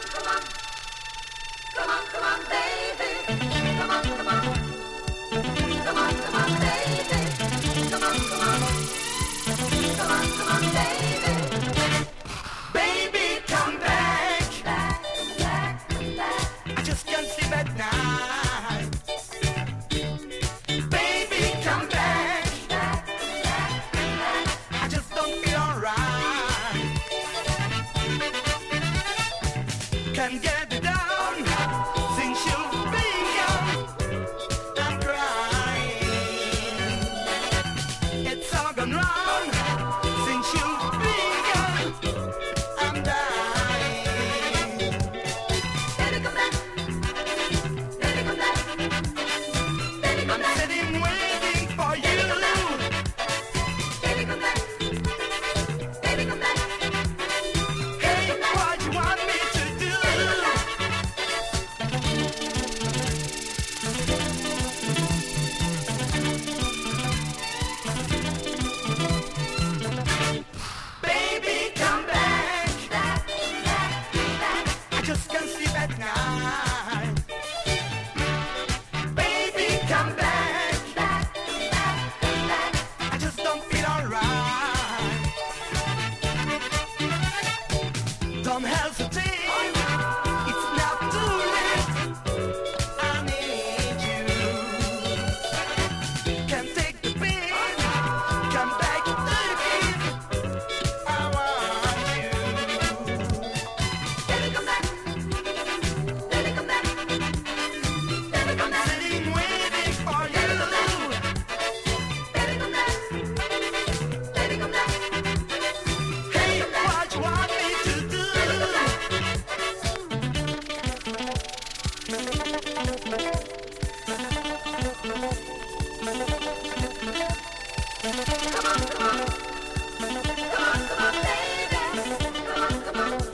on, come on. can get it. some hesitation. Come on, come on, baby. Come on, come on.